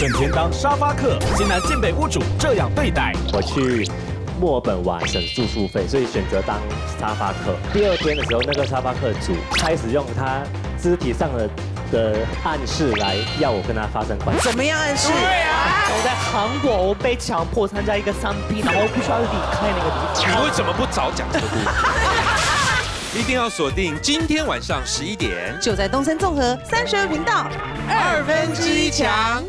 整天当沙发客，竟然竟被屋主这样对待。我去墨尔本玩省住宿费，所以选择当沙发客。第二天的时候，那个沙发客主开始用他肢体上的的暗示来要我跟他发生关系。怎么样暗示？对啊，我在韩国，我被强迫参加一个三 P，然后必须要离开那个地方。你为什么不早讲这个故事？一定要锁定今天晚上十一点，就在东森综合三十二频道，二分之一强。